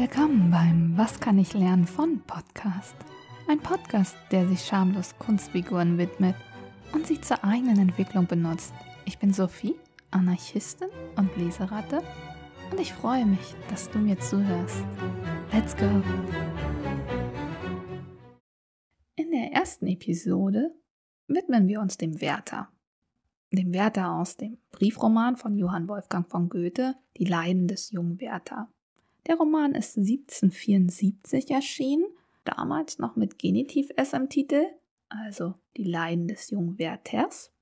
Willkommen beim Was kann ich lernen von Podcast. Ein Podcast, der sich schamlos Kunstfiguren widmet und sie zur eigenen Entwicklung benutzt. Ich bin Sophie, Anarchistin und Leseratte und ich freue mich, dass du mir zuhörst. Let's go! In der ersten Episode widmen wir uns dem Werther. Dem Werther aus dem Briefroman von Johann Wolfgang von Goethe, Die Leiden des jungen Werther. Der Roman ist 1774 erschienen, damals noch mit Genitiv-S am Titel, also Die Leiden des jungen Werthers.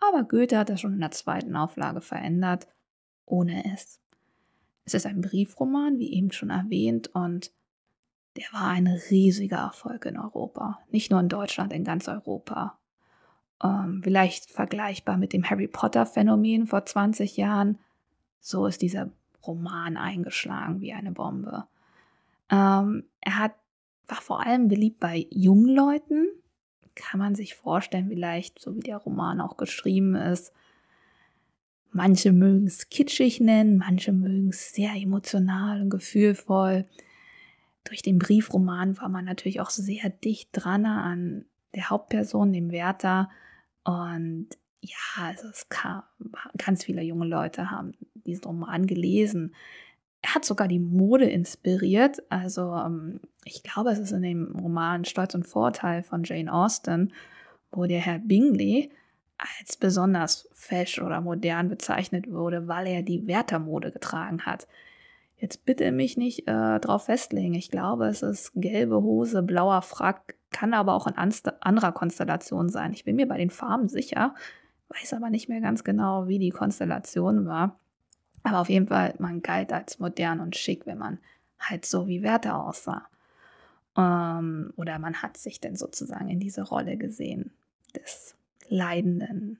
Aber Goethe hat das schon in der zweiten Auflage verändert, ohne es. Es ist ein Briefroman, wie eben schon erwähnt, und der war ein riesiger Erfolg in Europa. Nicht nur in Deutschland, in ganz Europa. Ähm, vielleicht vergleichbar mit dem Harry Potter-Phänomen vor 20 Jahren. So ist dieser Roman eingeschlagen wie eine Bombe. Ähm, er hat, war vor allem beliebt bei jungen Leuten. Kann man sich vorstellen, vielleicht, so wie der Roman auch geschrieben ist. Manche mögen es kitschig nennen, manche mögen es sehr emotional und gefühlvoll. Durch den Briefroman war man natürlich auch sehr dicht dran an der Hauptperson, dem Werther. Und ja, also es kam, ganz viele junge Leute haben diesen Roman gelesen. Er hat sogar die Mode inspiriert. Also ähm, ich glaube, es ist in dem Roman Stolz und Vorteil von Jane Austen, wo der Herr Bingley als besonders fesch oder modern bezeichnet wurde, weil er die Werthermode getragen hat. Jetzt bitte mich nicht äh, drauf festlegen. Ich glaube, es ist gelbe Hose, blauer Frack, kann aber auch in anderer Konstellation sein. Ich bin mir bei den Farben sicher, weiß aber nicht mehr ganz genau, wie die Konstellation war. Aber auf jeden Fall, man galt als modern und schick, wenn man halt so wie Werther aussah. Ähm, oder man hat sich dann sozusagen in diese Rolle gesehen des leidenden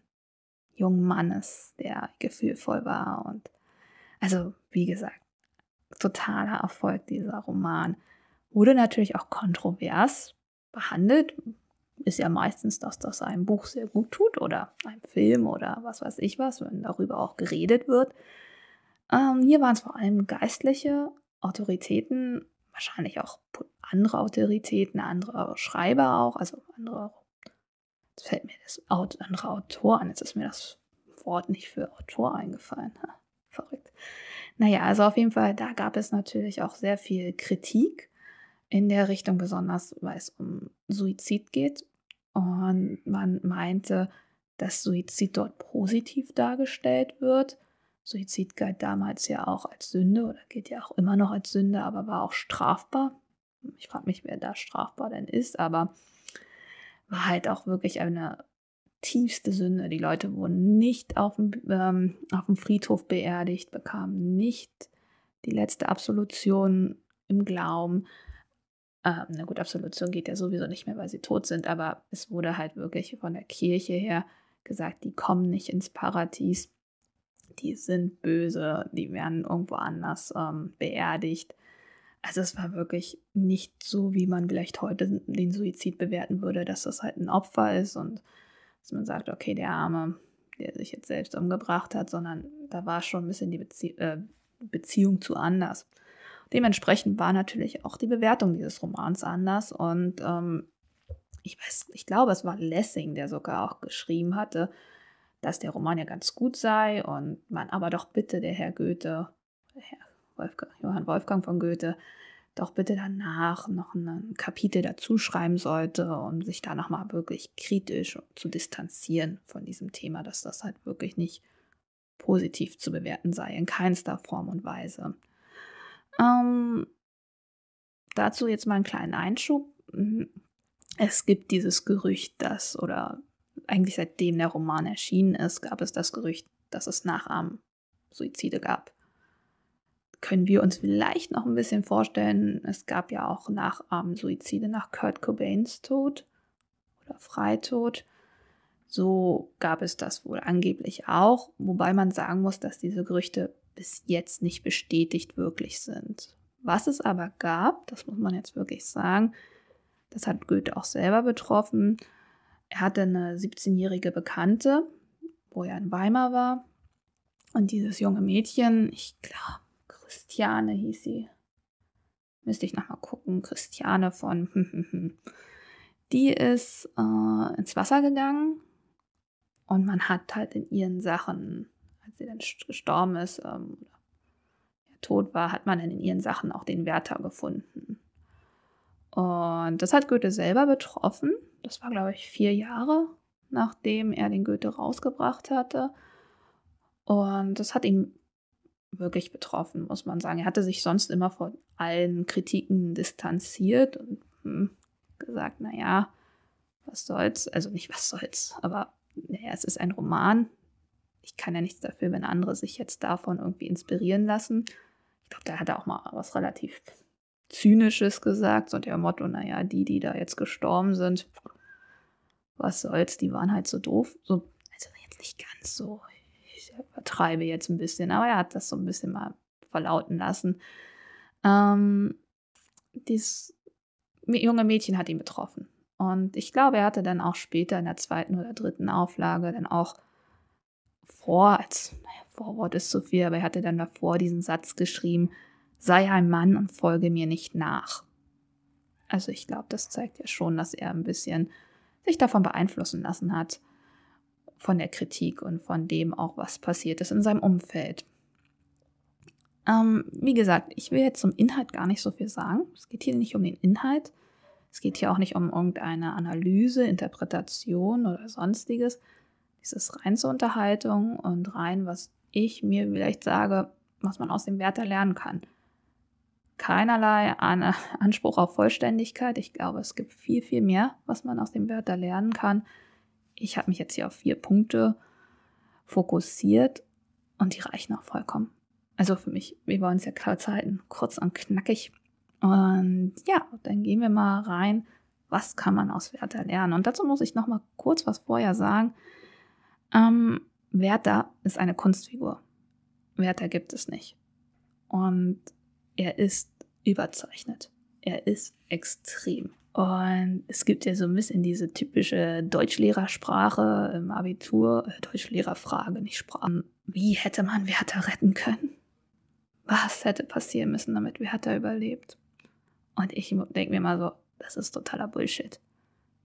jungen Mannes, der gefühlvoll war. Und also, wie gesagt, totaler Erfolg dieser Roman. Wurde natürlich auch kontrovers behandelt. Ist ja meistens, dass das einem Buch sehr gut tut oder einem Film oder was weiß ich was, wenn darüber auch geredet wird. Ähm, hier waren es vor allem geistliche Autoritäten, wahrscheinlich auch andere Autoritäten, andere Schreiber auch, also andere, jetzt fällt mir das andere Autoren, jetzt ist mir das Wort nicht für Autor eingefallen. Ha, verrückt. Naja, also auf jeden Fall, da gab es natürlich auch sehr viel Kritik in der Richtung, besonders weil es um Suizid geht. Und man meinte, dass Suizid dort positiv dargestellt wird Suizid galt damals ja auch als Sünde oder gilt ja auch immer noch als Sünde, aber war auch strafbar. Ich frage mich, wer da strafbar denn ist, aber war halt auch wirklich eine tiefste Sünde. Die Leute wurden nicht auf dem, ähm, auf dem Friedhof beerdigt, bekamen nicht die letzte Absolution im Glauben. Ähm, na gut, Absolution geht ja sowieso nicht mehr, weil sie tot sind, aber es wurde halt wirklich von der Kirche her gesagt, die kommen nicht ins Paradies die sind böse, die werden irgendwo anders ähm, beerdigt. Also es war wirklich nicht so, wie man vielleicht heute den Suizid bewerten würde, dass das halt ein Opfer ist und dass man sagt, okay, der Arme, der sich jetzt selbst umgebracht hat, sondern da war schon ein bisschen die Bezie äh, Beziehung zu anders. Dementsprechend war natürlich auch die Bewertung dieses Romans anders und ähm, ich weiß, ich glaube, es war Lessing, der sogar auch geschrieben hatte, dass der Roman ja ganz gut sei und man aber doch bitte der Herr Goethe, Herr Wolfgang, Johann Wolfgang von Goethe, doch bitte danach noch ein Kapitel dazu schreiben sollte, um sich da nochmal wirklich kritisch zu distanzieren von diesem Thema, dass das halt wirklich nicht positiv zu bewerten sei, in keinster Form und Weise. Ähm, dazu jetzt mal einen kleinen Einschub. Es gibt dieses Gerücht, dass, oder eigentlich seitdem der Roman erschienen ist, gab es das Gerücht, dass es Nachahmen-Suizide gab. Können wir uns vielleicht noch ein bisschen vorstellen, es gab ja auch Nachahmen-Suizide nach Kurt Cobains Tod oder Freitod. So gab es das wohl angeblich auch, wobei man sagen muss, dass diese Gerüchte bis jetzt nicht bestätigt wirklich sind. Was es aber gab, das muss man jetzt wirklich sagen, das hat Goethe auch selber betroffen, er hatte eine 17-jährige Bekannte, wo er in Weimar war. Und dieses junge Mädchen, ich glaube, Christiane hieß sie. müsste ich nochmal gucken, Christiane von, die ist äh, ins Wasser gegangen und man hat halt in ihren Sachen, als sie dann gestorben ist, ähm, tot war, hat man in ihren Sachen auch den Wärter gefunden. Und das hat Goethe selber betroffen. Das war, glaube ich, vier Jahre, nachdem er den Goethe rausgebracht hatte. Und das hat ihn wirklich betroffen, muss man sagen. Er hatte sich sonst immer von allen Kritiken distanziert und hm, gesagt, naja, was soll's, also nicht was soll's, aber naja, es ist ein Roman. Ich kann ja nichts dafür, wenn andere sich jetzt davon irgendwie inspirieren lassen. Ich glaube, da hat er auch mal was relativ Zynisches gesagt, so der Motto, naja, die, die da jetzt gestorben sind, was soll's, die waren halt so doof. So, also jetzt nicht ganz so, ich übertreibe jetzt ein bisschen, aber er hat das so ein bisschen mal verlauten lassen. Ähm, dieses junge Mädchen hat ihn betroffen. Und ich glaube, er hatte dann auch später in der zweiten oder dritten Auflage dann auch vor, als naja, Vorwort ist zu viel, aber er hatte dann davor diesen Satz geschrieben, sei ein Mann und folge mir nicht nach. Also ich glaube, das zeigt ja schon, dass er ein bisschen sich davon beeinflussen lassen hat, von der Kritik und von dem auch, was passiert ist in seinem Umfeld. Ähm, wie gesagt, ich will jetzt zum Inhalt gar nicht so viel sagen. Es geht hier nicht um den Inhalt. Es geht hier auch nicht um irgendeine Analyse, Interpretation oder sonstiges. Es ist rein zur Unterhaltung und rein, was ich mir vielleicht sage, was man aus dem Werther lernen kann. Keinerlei Anspruch auf Vollständigkeit. Ich glaube, es gibt viel, viel mehr, was man aus dem Werther lernen kann. Ich habe mich jetzt hier auf vier Punkte fokussiert und die reichen auch vollkommen. Also für mich, wir wollen es ja klar Zeiten, kurz und knackig. Und ja, dann gehen wir mal rein, was kann man aus Werther lernen. Und dazu muss ich noch mal kurz was vorher sagen. Ähm, Werther ist eine Kunstfigur. Werther gibt es nicht. Und er ist überzeichnet. Er ist extrem. Und es gibt ja so ein bisschen diese typische Deutschlehrersprache im Abitur, äh, Deutschlehrerfrage, nicht Sprache. Wie hätte man Werther retten können? Was hätte passieren müssen, damit Werther überlebt? Und ich denke mir mal so, das ist totaler Bullshit.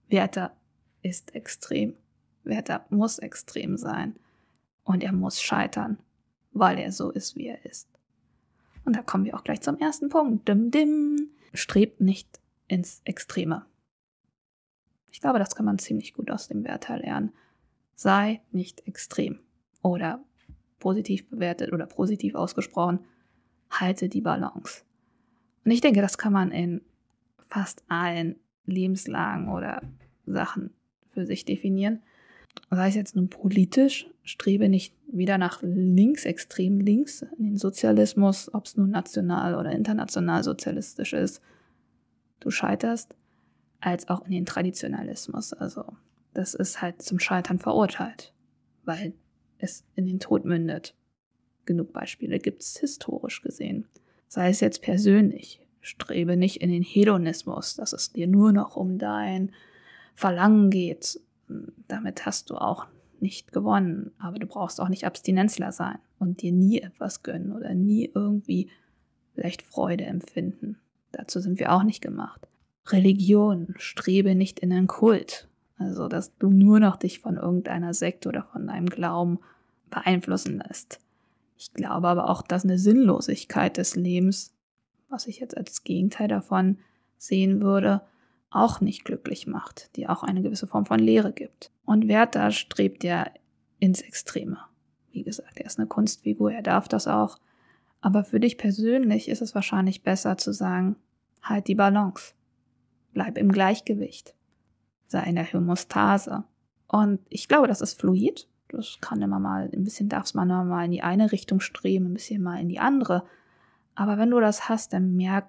Werther ist extrem. Werther muss extrem sein. Und er muss scheitern, weil er so ist, wie er ist. Und da kommen wir auch gleich zum ersten Punkt. Dim, dim. Strebt nicht ins Extreme. Ich glaube, das kann man ziemlich gut aus dem Werther lernen. Sei nicht extrem. Oder positiv bewertet oder positiv ausgesprochen, halte die Balance. Und ich denke, das kann man in fast allen Lebenslagen oder Sachen für sich definieren sei es jetzt nun politisch, strebe nicht wieder nach links, extrem links, in den Sozialismus, ob es nun national oder international sozialistisch ist, du scheiterst, als auch in den Traditionalismus. Also das ist halt zum Scheitern verurteilt, weil es in den Tod mündet. Genug Beispiele gibt es historisch gesehen. Sei es jetzt persönlich, strebe nicht in den Hedonismus, dass es dir nur noch um dein Verlangen geht, damit hast du auch nicht gewonnen. Aber du brauchst auch nicht Abstinenzler sein und dir nie etwas gönnen oder nie irgendwie vielleicht Freude empfinden. Dazu sind wir auch nicht gemacht. Religion, strebe nicht in einen Kult. Also, dass du nur noch dich von irgendeiner Sekte oder von deinem Glauben beeinflussen lässt. Ich glaube aber auch, dass eine Sinnlosigkeit des Lebens, was ich jetzt als Gegenteil davon sehen würde, auch nicht glücklich macht, die auch eine gewisse Form von Leere gibt. Und Werther strebt ja ins Extreme. Wie gesagt, er ist eine Kunstfigur, er darf das auch. Aber für dich persönlich ist es wahrscheinlich besser zu sagen, halt die Balance. Bleib im Gleichgewicht. Sei in der Homostase. Und ich glaube, das ist fluid. Das kann immer mal, ein bisschen darf es man mal in die eine Richtung streben, ein bisschen mal in die andere. Aber wenn du das hast, dann merk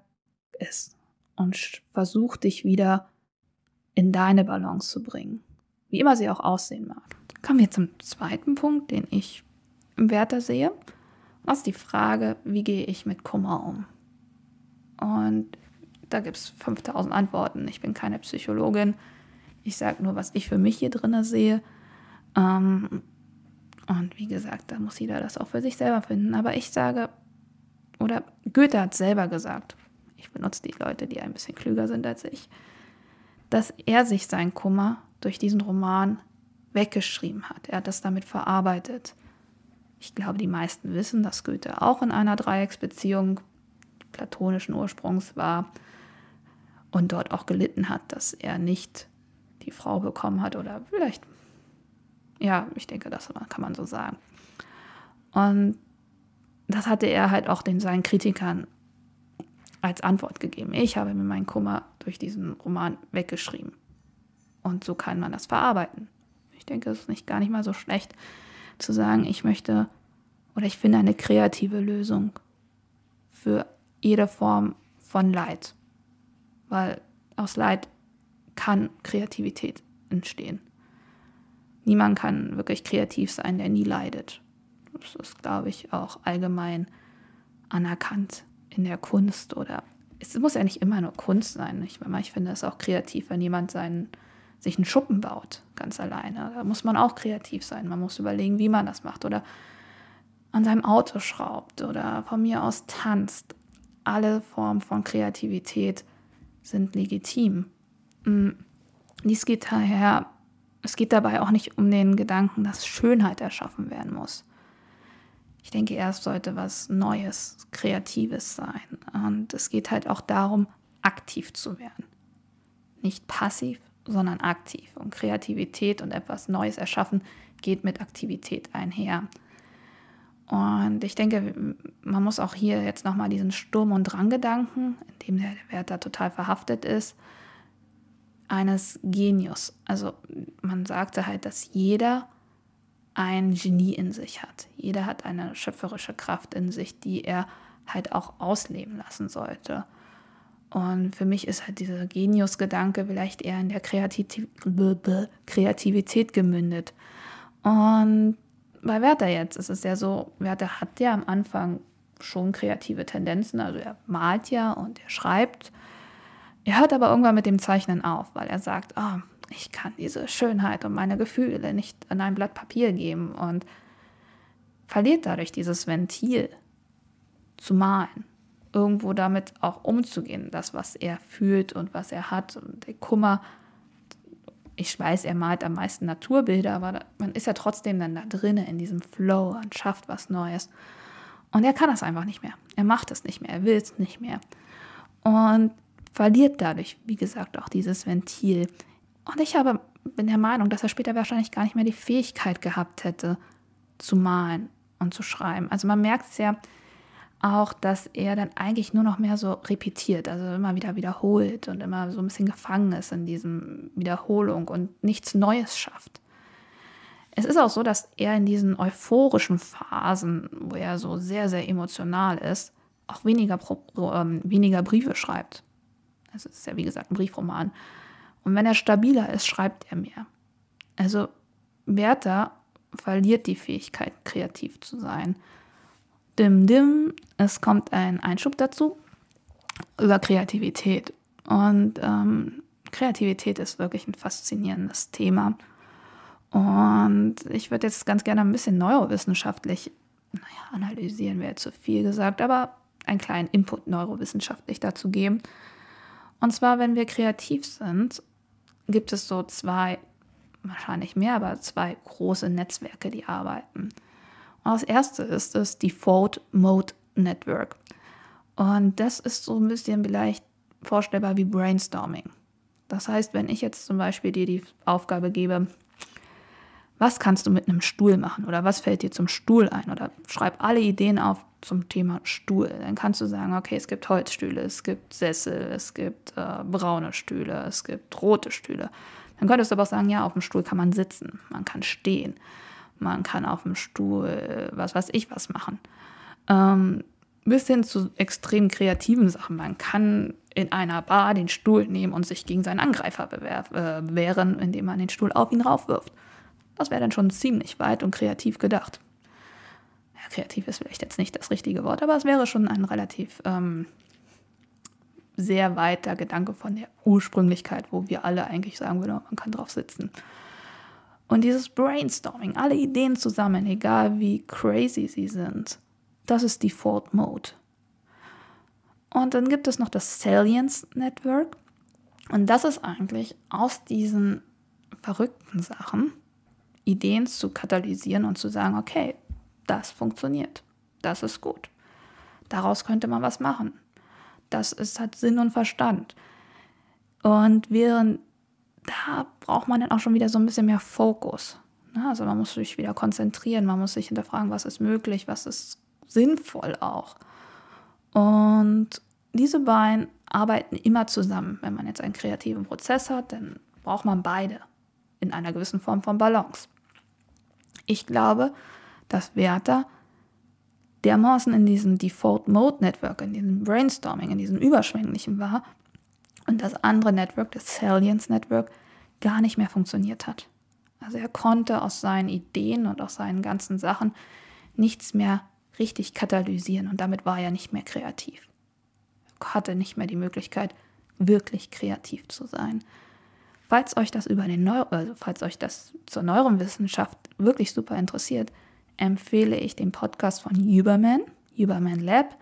es und versuch dich wieder in deine Balance zu bringen. Wie immer sie auch aussehen mag. Kommen wir zum zweiten Punkt, den ich im Werther sehe. Das ist die Frage, wie gehe ich mit Kummer um? Und da gibt es 5000 Antworten. Ich bin keine Psychologin. Ich sage nur, was ich für mich hier drin sehe. Ähm, und wie gesagt, da muss jeder das auch für sich selber finden. Aber ich sage, oder Goethe hat selber gesagt, ich benutze die Leute, die ein bisschen klüger sind als ich, dass er sich seinen Kummer durch diesen Roman weggeschrieben hat. Er hat das damit verarbeitet. Ich glaube, die meisten wissen, dass Goethe auch in einer Dreiecksbeziehung platonischen Ursprungs war und dort auch gelitten hat, dass er nicht die Frau bekommen hat oder vielleicht, ja, ich denke, das kann man so sagen. Und das hatte er halt auch den seinen Kritikern als Antwort gegeben. Ich habe mir meinen Kummer durch diesen Roman weggeschrieben. Und so kann man das verarbeiten. Ich denke, es ist nicht gar nicht mal so schlecht zu sagen, ich möchte oder ich finde eine kreative Lösung für jede Form von Leid. Weil aus Leid kann Kreativität entstehen. Niemand kann wirklich kreativ sein, der nie leidet. Das ist, glaube ich, auch allgemein anerkannt in der Kunst oder es muss ja nicht immer nur Kunst sein. Ich, ich finde es auch kreativ, wenn jemand seinen, sich einen Schuppen baut, ganz alleine. Da muss man auch kreativ sein. Man muss überlegen, wie man das macht oder an seinem Auto schraubt oder von mir aus tanzt. Alle Formen von Kreativität sind legitim. Mm, dies geht daher, es geht dabei auch nicht um den Gedanken, dass Schönheit erschaffen werden muss. Ich denke, erst sollte was Neues, Kreatives sein. Und es geht halt auch darum, aktiv zu werden. Nicht passiv, sondern aktiv. Und Kreativität und etwas Neues erschaffen geht mit Aktivität einher. Und ich denke, man muss auch hier jetzt nochmal diesen Sturm- und Drang-Gedanken, in dem der Wärter total verhaftet ist, eines Genius. Also man sagte halt, dass jeder ein Genie in sich hat. Jeder hat eine schöpferische Kraft in sich, die er halt auch ausleben lassen sollte. Und für mich ist halt dieser Genius-Gedanke vielleicht eher in der Kreativ Kreativität gemündet. Und bei Werther jetzt ist es ja so, Werther hat ja am Anfang schon kreative Tendenzen, also er malt ja und er schreibt. Er hört aber irgendwann mit dem Zeichnen auf, weil er sagt, oh, ich kann diese Schönheit und meine Gefühle nicht in ein Blatt Papier geben und verliert dadurch dieses Ventil zu malen, irgendwo damit auch umzugehen, das, was er fühlt und was er hat und der Kummer. Ich weiß, er malt am meisten Naturbilder, aber man ist ja trotzdem dann da drinnen in diesem Flow und schafft was Neues. Und er kann das einfach nicht mehr. Er macht es nicht mehr, er will es nicht mehr. Und verliert dadurch, wie gesagt, auch dieses Ventil. Und ich habe, bin der Meinung, dass er später wahrscheinlich gar nicht mehr die Fähigkeit gehabt hätte, zu malen und zu schreiben. Also man merkt es ja auch, dass er dann eigentlich nur noch mehr so repetiert, also immer wieder wiederholt und immer so ein bisschen gefangen ist in diesem Wiederholung und nichts Neues schafft. Es ist auch so, dass er in diesen euphorischen Phasen, wo er so sehr, sehr emotional ist, auch weniger, ähm, weniger Briefe schreibt. Es ist ja wie gesagt ein Briefroman. Und wenn er stabiler ist, schreibt er mehr. Also Werther verliert die Fähigkeit, kreativ zu sein. Dim, dim, es kommt ein Einschub dazu über Kreativität. Und ähm, Kreativität ist wirklich ein faszinierendes Thema. Und ich würde jetzt ganz gerne ein bisschen neurowissenschaftlich, naja, analysieren wäre zu viel gesagt, aber einen kleinen Input neurowissenschaftlich dazu geben. Und zwar, wenn wir kreativ sind gibt es so zwei, wahrscheinlich mehr, aber zwei große Netzwerke, die arbeiten. Und das erste ist das Default Mode Network. Und das ist so ein bisschen vielleicht vorstellbar wie Brainstorming. Das heißt, wenn ich jetzt zum Beispiel dir die Aufgabe gebe, was kannst du mit einem Stuhl machen oder was fällt dir zum Stuhl ein oder schreib alle Ideen auf zum Thema Stuhl. Dann kannst du sagen, okay, es gibt Holzstühle, es gibt Sessel, es gibt äh, braune Stühle, es gibt rote Stühle. Dann könntest du aber auch sagen, ja, auf dem Stuhl kann man sitzen, man kann stehen, man kann auf dem Stuhl, was weiß ich, was machen. Ähm, bis hin zu extrem kreativen Sachen. Man kann in einer Bar den Stuhl nehmen und sich gegen seinen Angreifer äh, wehren, indem man den Stuhl auf ihn raufwirft. Das wäre dann schon ziemlich weit und kreativ gedacht. Ja, kreativ ist vielleicht jetzt nicht das richtige Wort, aber es wäre schon ein relativ ähm, sehr weiter Gedanke von der Ursprünglichkeit, wo wir alle eigentlich sagen würden, man kann drauf sitzen. Und dieses Brainstorming, alle Ideen zusammen, egal wie crazy sie sind, das ist Default Mode. Und dann gibt es noch das Salience Network. Und das ist eigentlich aus diesen verrückten Sachen Ideen zu katalysieren und zu sagen, okay, das funktioniert, das ist gut. Daraus könnte man was machen. Das ist, hat Sinn und Verstand. Und während da braucht man dann auch schon wieder so ein bisschen mehr Fokus. Ne? Also man muss sich wieder konzentrieren, man muss sich hinterfragen, was ist möglich, was ist sinnvoll auch. Und diese beiden arbeiten immer zusammen. Wenn man jetzt einen kreativen Prozess hat, dann braucht man beide in einer gewissen Form von Balance. Ich glaube, dass Werther dermaßen in diesem Default Mode Network, in diesem Brainstorming, in diesem Überschwänglichen war und das andere Network, das Salience Network, gar nicht mehr funktioniert hat. Also er konnte aus seinen Ideen und aus seinen ganzen Sachen nichts mehr richtig katalysieren und damit war er nicht mehr kreativ. Er hatte nicht mehr die Möglichkeit, wirklich kreativ zu sein. Falls euch das über den Neuro, also falls euch das zur Neurowissenschaft wirklich super interessiert, empfehle ich den Podcast von Huberman, Huberman Lab.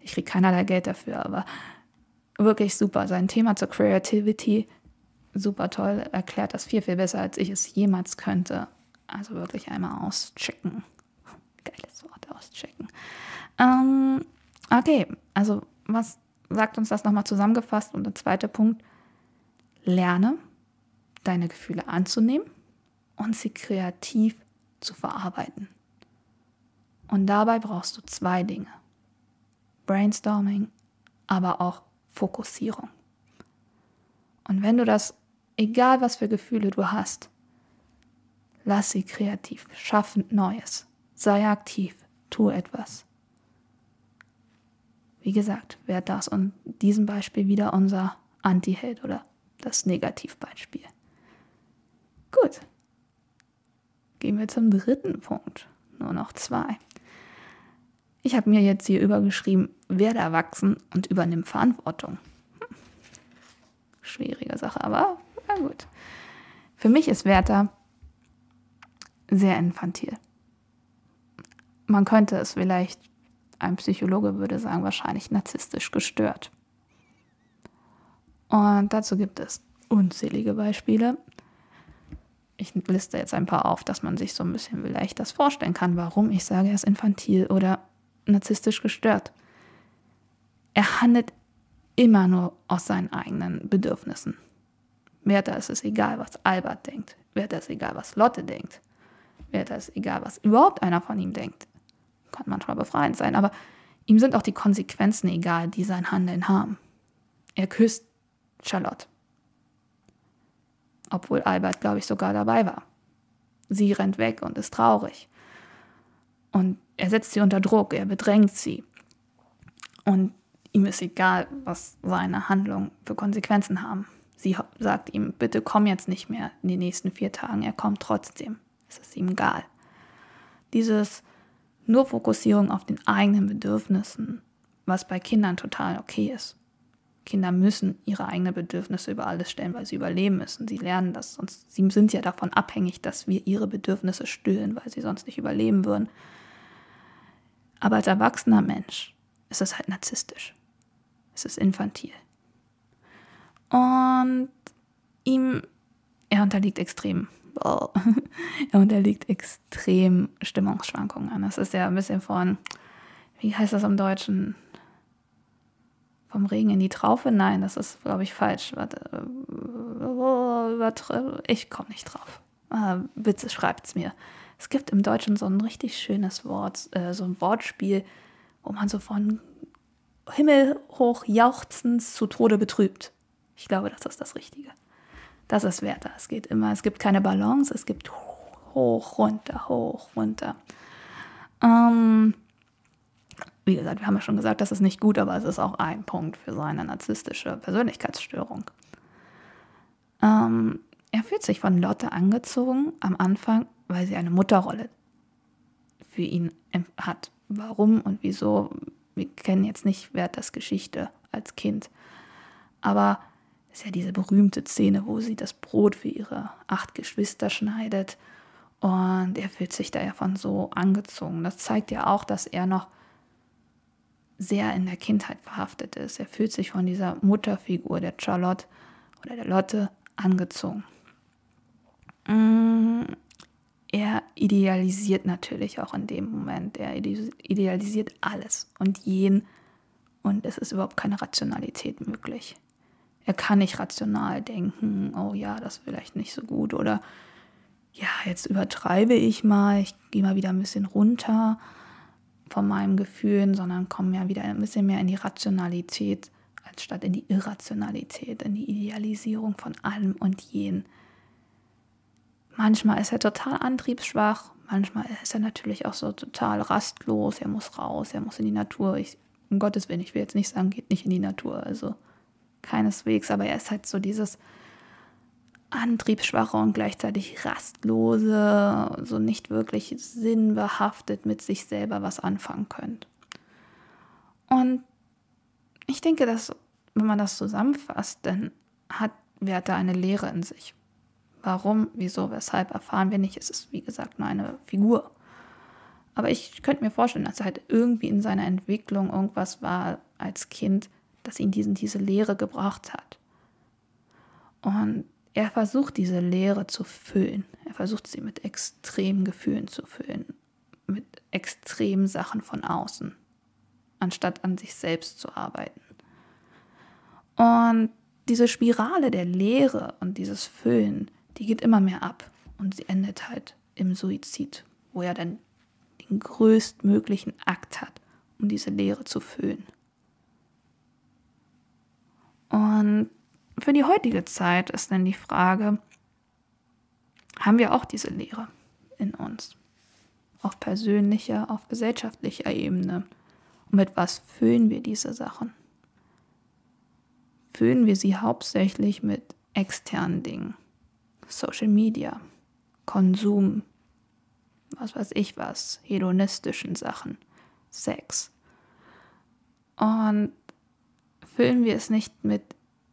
Ich kriege keinerlei Geld dafür, aber wirklich super. Sein Thema zur Creativity, super toll, erklärt das viel, viel besser, als ich es jemals könnte. Also wirklich einmal auschecken. Geiles Wort, auschecken. Ähm, okay, also was sagt uns das nochmal zusammengefasst? Und der zweite Punkt, lerne deine Gefühle anzunehmen und sie kreativ zu verarbeiten. Und dabei brauchst du zwei Dinge. Brainstorming, aber auch Fokussierung. Und wenn du das, egal was für Gefühle du hast, lass sie kreativ, schaff Neues, sei aktiv, tu etwas. Wie gesagt, wäre das in diesem Beispiel wieder unser Anti-Held oder das Negativbeispiel. Gut. Gehen wir zum dritten Punkt. Nur noch zwei. Ich habe mir jetzt hier übergeschrieben, werde erwachsen und übernimm Verantwortung. Hm. Schwierige Sache, aber na gut. Für mich ist Werther sehr infantil. Man könnte es vielleicht, ein Psychologe würde sagen, wahrscheinlich narzisstisch gestört. Und dazu gibt es unzählige Beispiele ich liste jetzt ein paar auf, dass man sich so ein bisschen vielleicht das vorstellen kann, warum ich sage, er ist infantil oder narzisstisch gestört. Er handelt immer nur aus seinen eigenen Bedürfnissen. Werther ist es egal, was Albert denkt. Werther ist egal, was Lotte denkt. Werther ist egal, was überhaupt einer von ihm denkt. Kann manchmal befreiend sein, aber ihm sind auch die Konsequenzen egal, die sein Handeln haben. Er küsst Charlotte obwohl Albert, glaube ich, sogar dabei war. Sie rennt weg und ist traurig. Und er setzt sie unter Druck, er bedrängt sie. Und ihm ist egal, was seine Handlungen für Konsequenzen haben. Sie sagt ihm, bitte komm jetzt nicht mehr in den nächsten vier Tagen. Er kommt trotzdem. Es ist ihm egal. Dieses nur Fokussierung auf den eigenen Bedürfnissen, was bei Kindern total okay ist. Kinder müssen ihre eigenen Bedürfnisse über alles stellen, weil sie überleben müssen. Sie lernen das, sonst sie sind ja davon abhängig, dass wir ihre Bedürfnisse stillen, weil sie sonst nicht überleben würden. Aber als erwachsener Mensch ist es halt narzisstisch. Es ist infantil. Und ihm, er unterliegt extrem, er unterliegt extrem Stimmungsschwankungen. Das ist ja ein bisschen von, wie heißt das im Deutschen? Vom Regen in die Traufe? Nein, das ist, glaube ich, falsch. Warte. Ich komme nicht drauf. Ah, bitte schreibt es mir. Es gibt im Deutschen so ein richtig schönes Wort, äh, so ein Wortspiel, wo man so von Himmel hoch jauchzend zu Tode betrübt. Ich glaube, das ist das Richtige. Das ist Werther. Es geht immer, es gibt keine Balance, es gibt hoch, runter, hoch, runter. Ähm, wie gesagt, wir haben ja schon gesagt, das ist nicht gut, aber es ist auch ein Punkt für seine narzisstische Persönlichkeitsstörung. Ähm, er fühlt sich von Lotte angezogen am Anfang, weil sie eine Mutterrolle für ihn hat. Warum und wieso, wir kennen jetzt nicht Werthers Geschichte als Kind. Aber es ist ja diese berühmte Szene, wo sie das Brot für ihre acht Geschwister schneidet. Und er fühlt sich da ja von so angezogen. Das zeigt ja auch, dass er noch sehr in der Kindheit verhaftet ist. Er fühlt sich von dieser Mutterfigur der Charlotte oder der Lotte angezogen. Mm, er idealisiert natürlich auch in dem Moment. Er idealisiert alles und jeden und es ist überhaupt keine Rationalität möglich. Er kann nicht rational denken, oh ja, das ist vielleicht nicht so gut oder ja, jetzt übertreibe ich mal, ich gehe mal wieder ein bisschen runter von meinen Gefühlen, sondern komme ja wieder ein bisschen mehr in die Rationalität, als statt in die Irrationalität, in die Idealisierung von allem und jeden. Manchmal ist er total antriebsschwach, manchmal ist er natürlich auch so total rastlos, er muss raus, er muss in die Natur. Ich, um Gottes Willen, ich will jetzt nicht sagen, geht nicht in die Natur, also keineswegs, aber er ist halt so dieses antriebsschwache und gleichzeitig rastlose, so nicht wirklich sinnbehaftet mit sich selber was anfangen könnt. Und ich denke, dass, wenn man das zusammenfasst, dann hat Werther eine Lehre in sich. Warum, wieso, weshalb erfahren wir nicht. Es ist, wie gesagt, nur eine Figur. Aber ich könnte mir vorstellen, dass er halt irgendwie in seiner Entwicklung irgendwas war als Kind, das ihn diesen, diese Lehre gebracht hat. Und er versucht diese Leere zu füllen. Er versucht sie mit extremen Gefühlen zu füllen, mit extremen Sachen von außen, anstatt an sich selbst zu arbeiten. Und diese Spirale der Leere und dieses Füllen, die geht immer mehr ab und sie endet halt im Suizid, wo er dann den größtmöglichen Akt hat, um diese Leere zu füllen. Und für die heutige Zeit ist dann die Frage, haben wir auch diese Lehre in uns? Auf persönlicher, auf gesellschaftlicher Ebene. Und mit was füllen wir diese Sachen? Füllen wir sie hauptsächlich mit externen Dingen? Social Media, Konsum, was weiß ich was, hedonistischen Sachen, Sex. Und füllen wir es nicht mit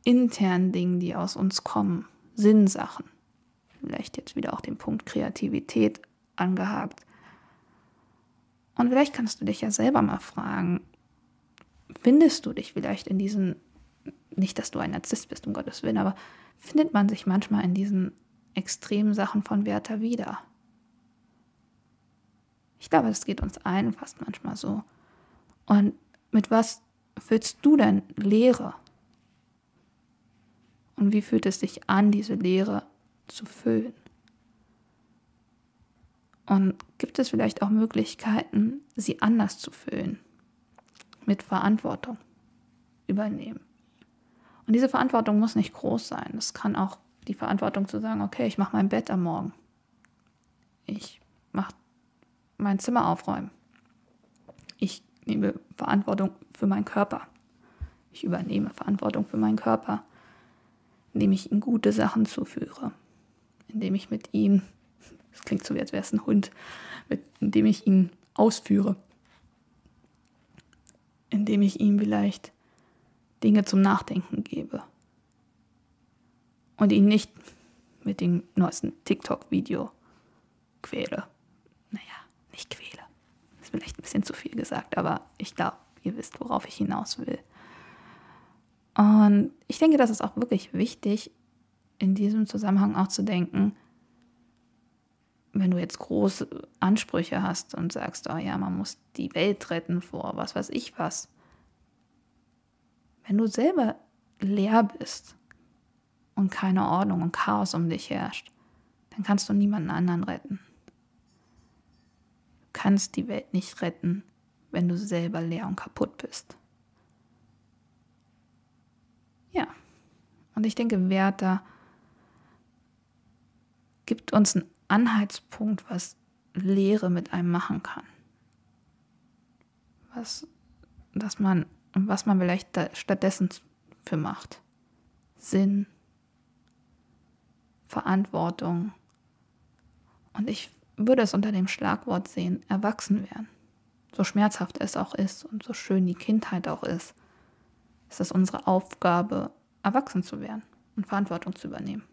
internen Dingen, die aus uns kommen, Sinnsachen. Vielleicht jetzt wieder auch den Punkt Kreativität angehakt. Und vielleicht kannst du dich ja selber mal fragen, findest du dich vielleicht in diesen, nicht, dass du ein Narzisst bist, um Gottes Willen, aber findet man sich manchmal in diesen extremen Sachen von Werther wieder? Ich glaube, es geht uns allen fast manchmal so. Und mit was füllst du denn Lehre? Und wie fühlt es sich an, diese Leere zu füllen? Und gibt es vielleicht auch Möglichkeiten, sie anders zu füllen? Mit Verantwortung übernehmen. Und diese Verantwortung muss nicht groß sein. Es kann auch die Verantwortung zu sagen, okay, ich mache mein Bett am Morgen. Ich mache mein Zimmer aufräumen. Ich nehme Verantwortung für meinen Körper. Ich übernehme Verantwortung für meinen Körper indem ich ihm gute Sachen zuführe, indem ich mit ihm, das klingt so als wäre es ein Hund, mit, indem ich ihn ausführe, indem ich ihm vielleicht Dinge zum Nachdenken gebe und ihn nicht mit dem neuesten TikTok-Video quäle. Naja, nicht quäle. Das ist vielleicht ein bisschen zu viel gesagt, aber ich glaube, ihr wisst, worauf ich hinaus will. Und ich denke, das ist auch wirklich wichtig, in diesem Zusammenhang auch zu denken, wenn du jetzt große Ansprüche hast und sagst, oh ja, man muss die Welt retten vor was weiß ich was. Wenn du selber leer bist und keine Ordnung und Chaos um dich herrscht, dann kannst du niemanden anderen retten. Du kannst die Welt nicht retten, wenn du selber leer und kaputt bist. Ja. Und ich denke, Werther gibt uns einen Anhaltspunkt, was Lehre mit einem machen kann. Was, dass man, was man vielleicht stattdessen für macht. Sinn, Verantwortung. Und ich würde es unter dem Schlagwort sehen, erwachsen werden. So schmerzhaft es auch ist und so schön die Kindheit auch ist ist es unsere Aufgabe, erwachsen zu werden und Verantwortung zu übernehmen.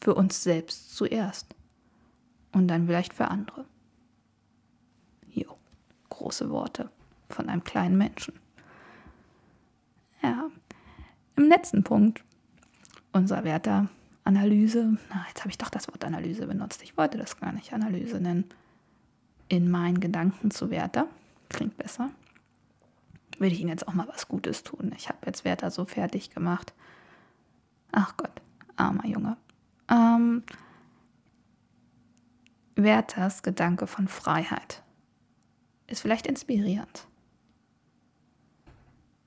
Für uns selbst zuerst und dann vielleicht für andere. Jo, große Worte von einem kleinen Menschen. Ja, im letzten Punkt unserer Werteanalyse, na, jetzt habe ich doch das Wort Analyse benutzt, ich wollte das gar nicht Analyse nennen, in meinen Gedanken zu Werther, klingt besser, würde ich Ihnen jetzt auch mal was Gutes tun. Ich habe jetzt Werther so fertig gemacht. Ach Gott, armer Junge. Ähm, Werthers Gedanke von Freiheit ist vielleicht inspirierend.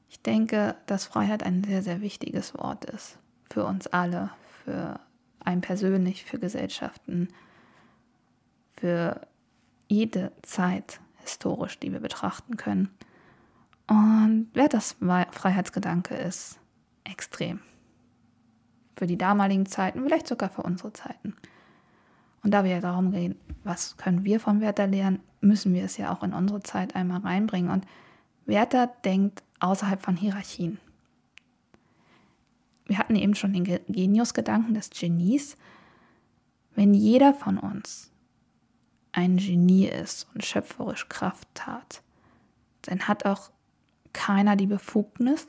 Ich denke, dass Freiheit ein sehr, sehr wichtiges Wort ist. Für uns alle, für einen persönlich, für Gesellschaften, für jede Zeit historisch, die wir betrachten können. Und wer das Freiheitsgedanke ist, extrem. Für die damaligen Zeiten, vielleicht sogar für unsere Zeiten. Und da wir ja darum reden, was können wir von Werther lernen, müssen wir es ja auch in unsere Zeit einmal reinbringen. Und Werther denkt außerhalb von Hierarchien. Wir hatten eben schon den Geniusgedanken des Genies. Wenn jeder von uns ein Genie ist und schöpferisch Kraft hat, dann hat auch keiner die Befugnis,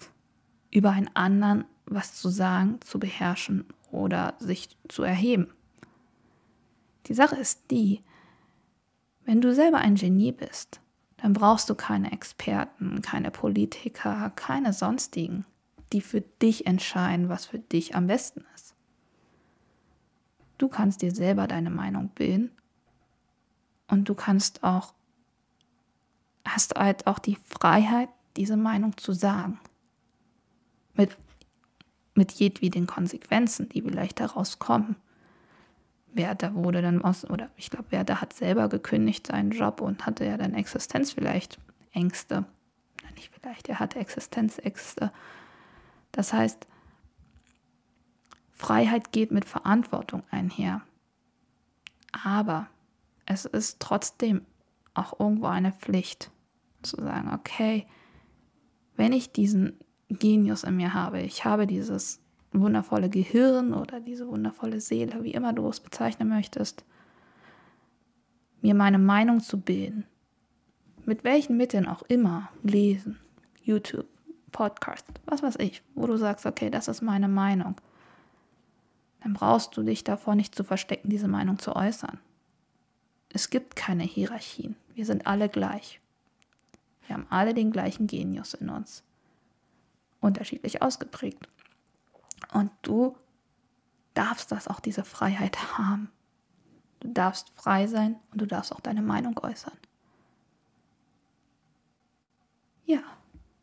über einen anderen was zu sagen, zu beherrschen oder sich zu erheben. Die Sache ist die, wenn du selber ein Genie bist, dann brauchst du keine Experten, keine Politiker, keine sonstigen, die für dich entscheiden, was für dich am besten ist. Du kannst dir selber deine Meinung bilden und du kannst auch, hast halt auch die Freiheit, diese Meinung zu sagen. Mit, mit jedweden Konsequenzen, die vielleicht daraus kommen. Werther wurde dann aus, oder ich glaube, Werther hat selber gekündigt seinen Job und hatte ja dann Existenz vielleicht Ängste. Nicht vielleicht, er hatte Existenzängste. Das heißt, Freiheit geht mit Verantwortung einher. Aber es ist trotzdem auch irgendwo eine Pflicht zu sagen, okay, wenn ich diesen Genius in mir habe, ich habe dieses wundervolle Gehirn oder diese wundervolle Seele, wie immer du es bezeichnen möchtest, mir meine Meinung zu bilden, mit welchen Mitteln auch immer, lesen, YouTube, Podcast, was weiß ich, wo du sagst, okay, das ist meine Meinung, dann brauchst du dich davor nicht zu verstecken, diese Meinung zu äußern. Es gibt keine Hierarchien. Wir sind alle gleich. Wir haben alle den gleichen Genius in uns. Unterschiedlich ausgeprägt. Und du darfst das auch, diese Freiheit haben. Du darfst frei sein und du darfst auch deine Meinung äußern. Ja,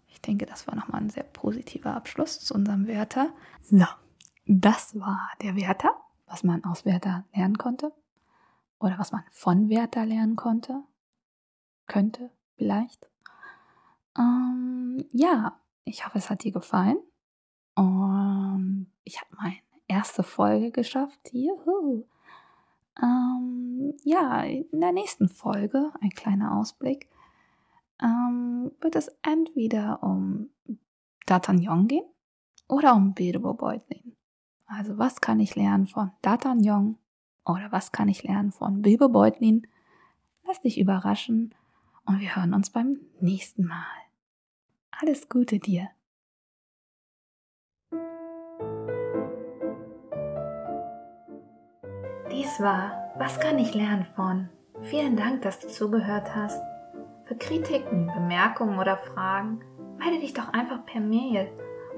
ich denke, das war nochmal ein sehr positiver Abschluss zu unserem Werther. So, das war der Werther, was man aus Werther lernen konnte. Oder was man von Werther lernen konnte. Könnte, vielleicht. Ähm, ja, ich hoffe, es hat dir gefallen. Und ich habe meine erste Folge geschafft. Juhu. Ähm, ja, in der nächsten Folge, ein kleiner Ausblick, ähm, wird es entweder um D'Artagnan gehen oder um Bilbo Beutlin. Also was kann ich lernen von D'Artagnan oder was kann ich lernen von Bilbo Beutlin? Lass dich überraschen und wir hören uns beim nächsten Mal. Alles Gute dir. Dies war Was kann ich lernen von? Vielen Dank, dass du zugehört hast. Für Kritiken, Bemerkungen oder Fragen melde dich doch einfach per Mail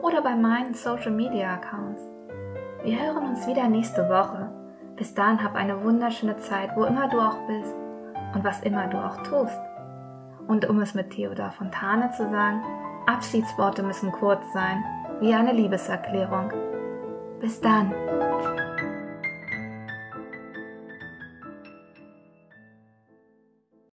oder bei meinen Social Media Accounts. Wir hören uns wieder nächste Woche. Bis dahin hab eine wunderschöne Zeit, wo immer du auch bist und was immer du auch tust. Und um es mit Theodor Fontane zu sagen, Abschiedsworte müssen kurz sein, wie eine Liebeserklärung. Bis dann.